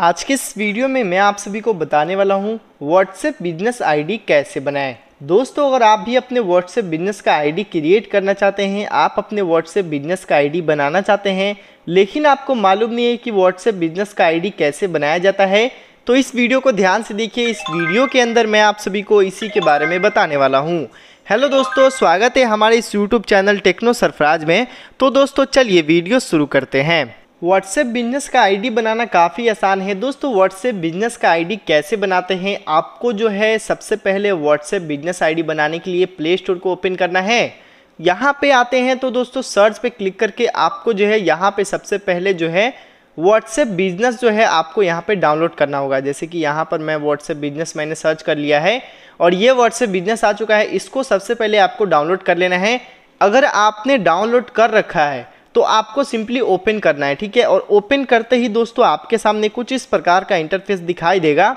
आज के इस वीडियो में मैं आप सभी को बताने वाला हूँ व्हाट्सएप बिज़नेस आईडी कैसे बनाएँ। दोस्तों, अगर आप भी अपने व्हाट्सएप बिज़नेस का आईडी क्रिएट करना चाहते हैं, आप अपने व्हाट्सएप बिज़नेस का आईडी बनाना चाहते हैं, लेकिन आपको मालूम नहीं है कि व्हाट्सएप बिज़नेस का आईडी कैसे बनाया जाता है तो इस वीडियो को ध्यान से देखिए। इस वीडियो के अंदर मैं आप सभी को इसी के बारे में बताने वाला हूँ। हेलो दोस्तों, स्वागत है हमारे इस यूट्यूब चैनल टेक्नो सरफराज में। तो दोस्तों, चलिए वीडियो शुरू करते हैं। व्हाट्सएप बिज़नेस का आईडी बनाना काफ़ी आसान है। दोस्तों व्हाट्सएप बिज़नेस का आईडी कैसे बनाते हैं? आपको जो है, सबसे पहले व्हाट्सएप बिज़नेस आईडी बनाने के लिए प्ले स्टोर को ओपन करना है। यहाँ पे आते हैं तो दोस्तों सर्च पे क्लिक करके आपको जो है, यहाँ पे सबसे पहले जो है व्हाट्सएप बिज़नेस जो है, आपको यहाँ पे डाउनलोड करना होगा। जैसे कि यहाँ पर मैं व्हाट्सएप बिज़नेस मैंने सर्च कर लिया है और ये व्हाट्सएप बिज़नेस आ चुका है। इसको सबसे पहले आपको डाउनलोड कर लेना है। अगर आपने डाउनलोड कर रखा है तो आपको सिंपली ओपन करना है, ठीक है? और ओपन करते ही दोस्तों आपके सामने कुछ इस प्रकार का इंटरफेस दिखाई देगा।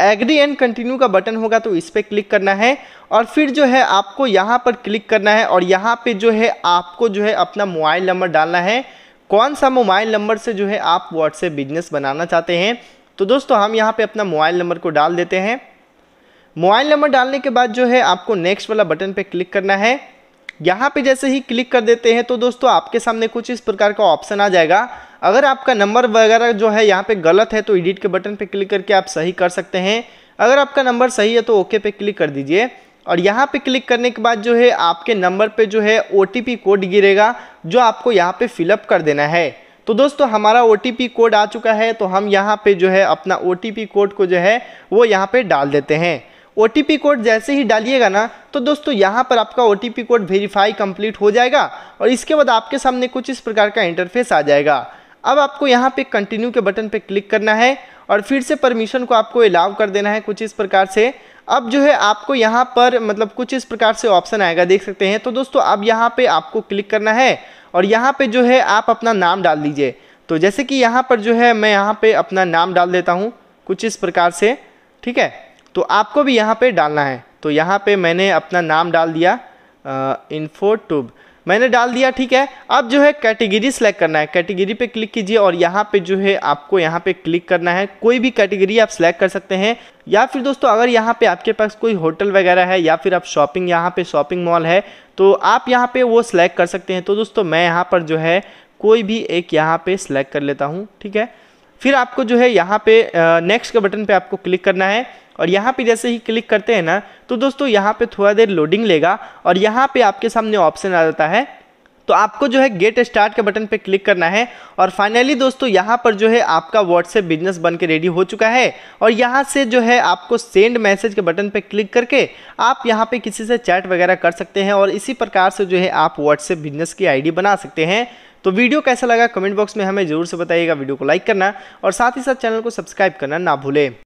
एग्री एंड कंटिन्यू का बटन होगा तो इस पर क्लिक करना है। और फिर जो है आपको यहाँ पर क्लिक करना है और यहाँ पे जो है आपको जो है अपना मोबाइल नंबर डालना है। कौन सा मोबाइल नंबर से जो है आप व्हाट्सएप बिज़नेस बनाना चाहते हैं? तो दोस्तों हम यहाँ पे अपना मोबाइल नंबर को डाल देते हैं। मोबाइल नंबर डालने के बाद जो है आपको नेक्स्ट वाला बटन पे क्लिक करना है। यहाँ पे जैसे ही क्लिक कर देते हैं तो दोस्तों आपके सामने कुछ इस प्रकार का ऑप्शन आ जाएगा। अगर आपका नंबर वगैरह जो है यहाँ पे गलत है तो एडिट के बटन पे क्लिक करके आप सही कर सकते हैं। अगर आपका नंबर सही है तो ओके पे क्लिक कर दीजिए। और यहाँ पे क्लिक करने के बाद जो है आपके नंबर पे जो है ओटीपी कोड गिरेगा, जो आपको यहाँ पे फिलअप कर देना है। तो दोस्तों, हमारा ओटीपी कोड आ चुका है तो हम यहाँ पे जो है अपना ओटीपी कोड को जो है, वो यहाँ पे डाल देते हैं। ओटीपी कोड जैसे ही डालिएगा ना तो दोस्तों यहाँ पर आपका ओटीपी कोड वेरीफाई कंप्लीट हो जाएगा और इसके बाद आपके सामने कुछ इस प्रकार का इंटरफेस आ जाएगा। अब आपको यहाँ पे कंटिन्यू के बटन पे क्लिक करना है और फिर से परमिशन को आपको अलाउ कर देना है कुछ इस प्रकार से। अब जो है आपको यहाँ पर मतलब कुछ इस प्रकार से ऑप्शन आएगा, देख सकते हैं। तो दोस्तों अब यहाँ पे आपको क्लिक करना है और यहाँ पे जो है आप अपना नाम डाल दीजिए। तो जैसे कि यहाँ पर जो है मैं यहाँ पे अपना नाम डाल देता हूँ कुछ इस प्रकार से, ठीक है? तो आपको भी यहाँ पे डालना है। तो यहाँ पे मैंने अपना नाम डाल दिया इन्फोटूब मैंने डाल दिया, ठीक है? अब जो है कैटेगरी सेलेक्ट करना है। कैटेगरी पे क्लिक कीजिए और यहाँ पे जो है आपको यहाँ पे क्लिक करना है। कोई भी कैटेगरी आप सेलेक्ट कर सकते हैं। या फिर दोस्तों, अगर यहाँ पे आपके पास कोई होटल वगैरह है या फिर आप शॉपिंग यहाँ पे शॉपिंग मॉल है तो आप यहाँ पे वो सिलेक्ट कर सकते हैं। तो दोस्तों, मैं यहाँ पर जो है कोई भी एक यहाँ पे सिलेक्ट कर लेता हूँ, ठीक है? फिर आपको जो है यहाँ पे नेक्स्ट के बटन पे आपको क्लिक करना है। और यहाँ पे जैसे ही क्लिक करते हैं ना तो दोस्तों यहाँ पे थोड़ा देर लोडिंग लेगा। और यहाँ पे आपके सामने ऑप्शन आ जाता है तो आपको जो है गेट स्टार्ट के बटन पे क्लिक करना है और फाइनली दोस्तों यहाँ पर जो है आपका व्हाट्सएप बिज़नेस बन के रेडी हो चुका है और यहाँ से जो है आपको सेंड मैसेज के बटन पे क्लिक करके आप यहाँ पे किसी से चैट वगैरह कर सकते हैं और इसी प्रकार से जो है आप व्हाट्सएप बिज़नेस की आईडी बना सकते हैं। तो वीडियो कैसा लगा कमेंट बॉक्स में हमें ज़रूर से बताइएगा। वीडियो को लाइक करना और साथ ही साथ चैनल को सब्सक्राइब करना ना भूलें।